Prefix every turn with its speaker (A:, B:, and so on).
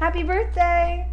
A: Happy birthday!